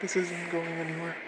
This isn't going anywhere.